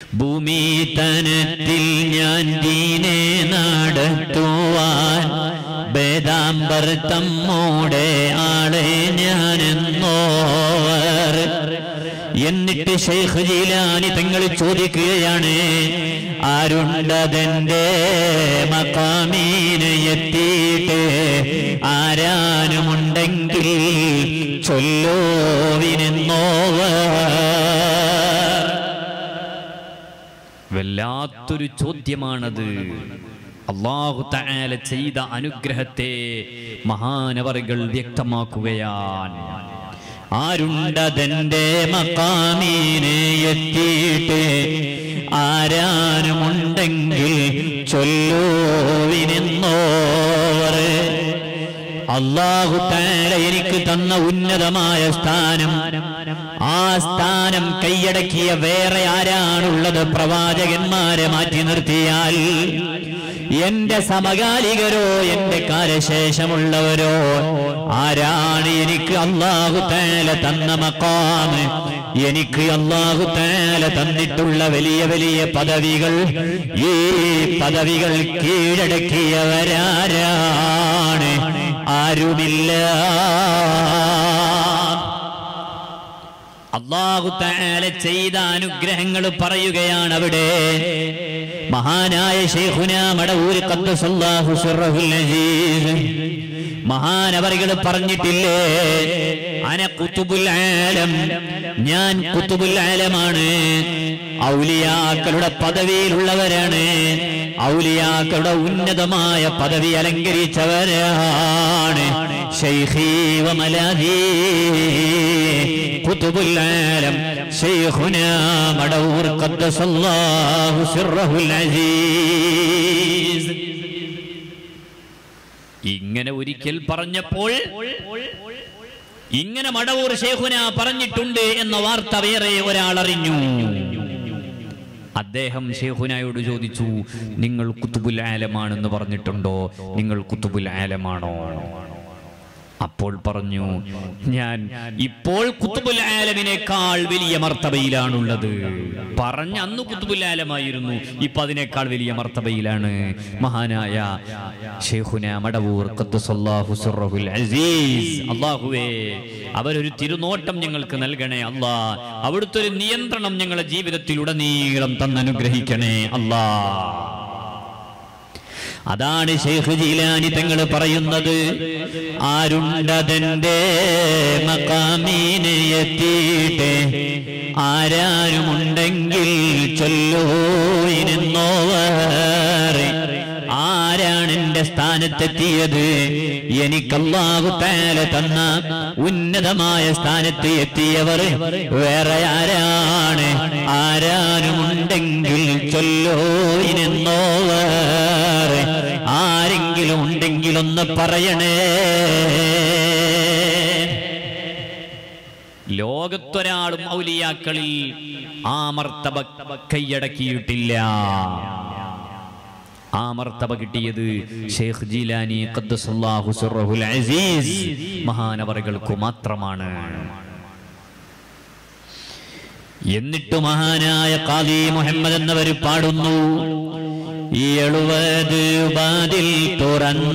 ഭൂമി തനത്തിൽ ഞാൻ ദീനെ നടത്തുവാൻ വേദാംബർ തമ്മോടെ ആളെ ഞാനെന്നോ എന്നിട്ട് ഷെയ്ഖ് ജീലാനി തങ്ങൾ ചോദിക്കുകയാണ് ആരുണ്ടതെന്റെ മക്കാമീന് എത്തിയിട്ട് ആരാനുമുണ്ടെങ്കിൽ ചൊല്ലോവിനെന്നോവർ വല്ലാത്തൊരു ചോദ്യമാണത്. അള്ളാഹു തആല ചെയ്ത അനുഗ്രഹത്തെ മഹാനവറുകൾ വ്യക്തമാക്കുകയാണ്. ആരുണ്ടതെന്റെ മക്കാമീനെ എത്തിയിട്ട് ആരാനുമുണ്ടെങ്കിൽ ചൊല്ലോവിനെന്നോവർ അള്ളാഹു താര എനിക്ക് തന്ന ഉന്നതമായ സ്ഥാനം. ആ സ്ഥാനം കൈയടക്കിയ വേറെ ആരാണുള്ളത്? പ്രവാചകന്മാരെ മാറ്റി നിർത്തിയാൽ എന്റെ സമകാലികരോ എന്റെ കാലശേഷമുള്ളവരോ ആരാണ് എനിക്ക് അള്ളാഹു താല തന്ന മക്കാമ് എനിക്ക് അള്ളാഹു താല തന്നിട്ടുള്ള വലിയ വലിയ പദവികൾ ഈ പദവികൾ കീഴടക്കിയവരാരാണ്? ആരുമില്ല. അള്ളാഹു താല ചെയ്ത അനുഗ്രഹങ്ങൾ പറയുകയാണ് അവിടെ. മഹാനായ ഷെയ്ഖുന മടവൂര് മഹാനവറികൾ പറഞ്ഞിട്ടില്ലേ? അന കുത്തുബുൽ ആലം. ഞാൻ കുത്തുബുൽ ആലമാണ്. ഔലിയാക്കളുടെ പദവിയിലുള്ളവരാണ്. ഔലിയാക്കളുടെ ഉന്നതമായ പദവി അലങ്കരിച്ചവരാണ്. കുത്തുബുൽ ശൈഖുനാ മടവൂർ അസീസ്. ഇങ്ങനെ ഒരിക്കൽ പറഞ്ഞപ്പോൾ ഇങ്ങനെ മടവൂർ ഷേഖുന പറഞ്ഞിട്ടുണ്ട് എന്ന വാർത്ത വേറെ ഒരാൾ അറിഞ്ഞു അദ്ദേഹം ഷേഖുനായോട് ചോദിച്ചു നിങ്ങൾ കുത്തുബുൽ ആലമാണെന്ന് പറഞ്ഞിട്ടുണ്ടോ? നിങ്ങൾ കുത്തുബുൽ ആലമാണോ? അപ്പോൾ പറഞ്ഞു ഞാൻ ഇപ്പോൾ കുത്തുബുലാലമിനേക്കാൾ വലിയ മർത്തബയിലാണുള്ളത്. പറഞ്ഞ അന്ന് കുത്തുബുലാലമായിരുന്നു ഇപ്പൊ അതിനേക്കാൾ വലിയ മർത്തബയിലാണ്. മഹാനായ മടവൂർ അസീസ്. അവരൊരു തിരുനോട്ടം ഞങ്ങൾക്ക് നൽകണേ അല്ലാ. അവിടുത്തെ ഒരു നിയന്ത്രണം ഞങ്ങളുടെ ജീവിതത്തിലുടനീളം തന്നനുഗ്രഹിക്കണേ അല്ലാ. അതാണ് ഷെയ്ഖ് ജീലാനി തങ്ങൾ പറയുന്നത്. ആരുണ്ടതെന്റെ മക്കാമീന് എത്തിയിട്ട്. ആരാരുമുണ്ടെങ്കിൽ ചൊല്ലോയിരുന്നോ ആരാണ് എന്റെ സ്ഥാനത്തെത്തിയത്? എനിക്കല്ലാഹു താല തന്ന ഉന്നതമായ സ്ഥാനത്ത് എത്തിയവർ വേറെ ആരാണ്? ആരാരുമുണ്ടെങ്കിൽ ചൊല്ലോ ഒന്ന് പറയണേ. ലോകത്തൊരാളും ഔലിയാക്കളിൽ ആ മർത്തബ കൈയടക്കിയിട്ടില്ല. ആ മർത്തബ കിട്ടിയത് ഷെയ്ഖ് ജീലാനി അസീസ് മഹാനവറുകൾക്ക് മാത്രമാണ്. എന്നിട്ട് മഹാനായ കാലി മുഹമ്മദ് എന്നവർ പാടുന്നു. ഈ എഴുപത് ബാതിൽ തുറന്നാലെനിക്കല്ല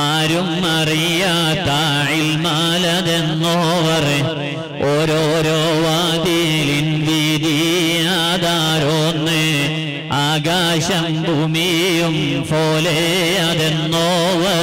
ആരും അറിയാത്ത ഇൽമാലതെന്നോവർ ഓരോരോ വാതിലിൻ വീതിയാതാരോന്ന് ആകാശം ഭൂമിയും പോലെ അതെന്നോവർ.